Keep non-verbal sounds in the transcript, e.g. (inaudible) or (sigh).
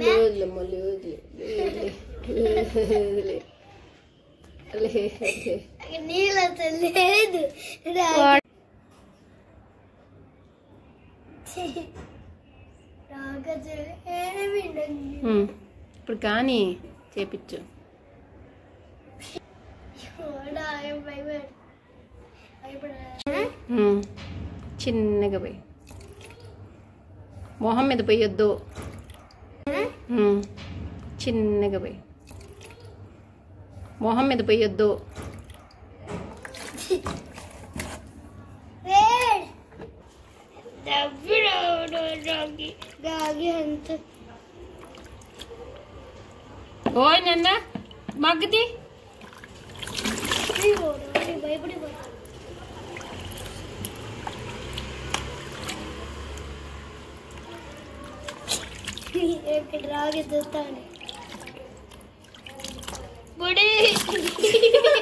లేదులేమ్మా లేదులే లేదులే లేదు. ఉమ్, ఇప్పుడు కానీ చేపించు భయపడ- ఉమ్, చిన్నగా పోయి. మొహం మీద పోయొద్దు. చిన్నగా పోయి మొహం మీద పోయొద్దు వేడ్. దబ్బుడు రాగి రాగి అంత ఓయ్ నాన్న మగ్గుది खिला के देता नहीं। बड़े (laughs)